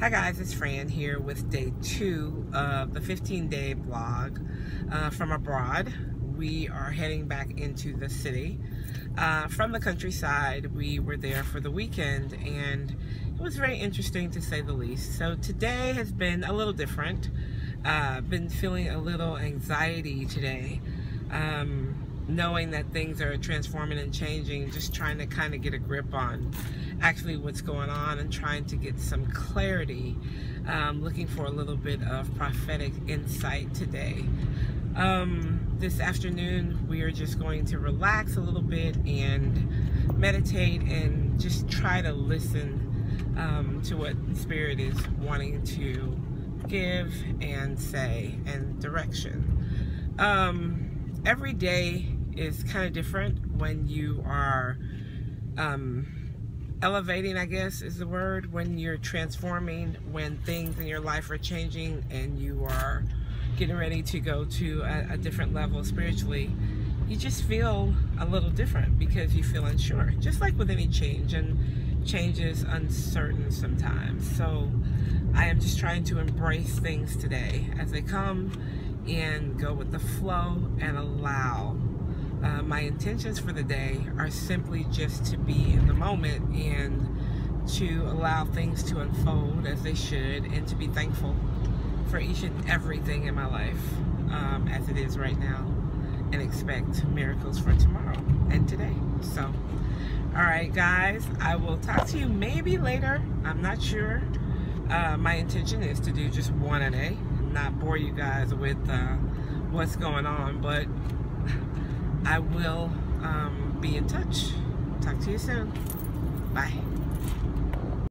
Hi guys, it's Fran here with day two of the 15 day blog uh, from abroad. We are heading back into the city. Uh, from the countryside, we were there for the weekend and it was very interesting to say the least. So today has been a little different. Uh, been feeling a little anxiety today. Knowing that things are transforming and changing, just trying to kind of get a grip on actually what's going on and trying to get some clarity, um, looking for a little bit of prophetic insight today. Um, this afternoon, we are just going to relax a little bit and meditate and just try to listen um, to what Spirit is wanting to give and say and direction. Um, every day is kind of different when you are um, elevating, I guess is the word, when you're transforming, when things in your life are changing and you are getting ready to go to a, a different level spiritually, you just feel a little different because you feel unsure, just like with any change. And change is uncertain sometimes. So I am just trying to embrace things today as they come and go with the flow and allow my intentions for the day are simply just to be in the moment and to allow things to unfold as they should and to be thankful for each and everything in my life um, as it is right now and expect miracles for tomorrow and today. So, all right, guys, I will talk to you maybe later. I'm not sure. Uh, my intention is to do just one a day, not bore you guys with uh, what's going on, but I will um, be in touch. Talk to you soon. Bye.